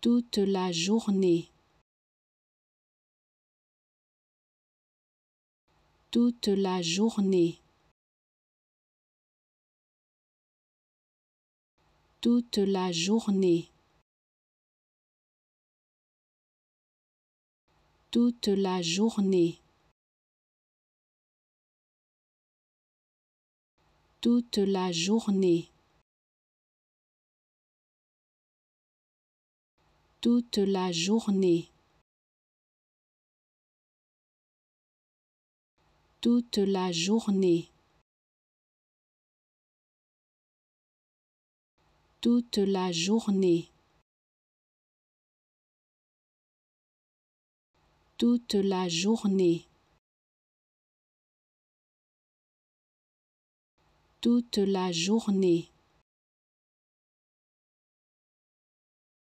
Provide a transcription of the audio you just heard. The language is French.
toute la journée, toute la journée, toute la journée, toute la journée, toute la journée. Toute la journée, toute la journée, toute la journée, toute la journée, toute la journée.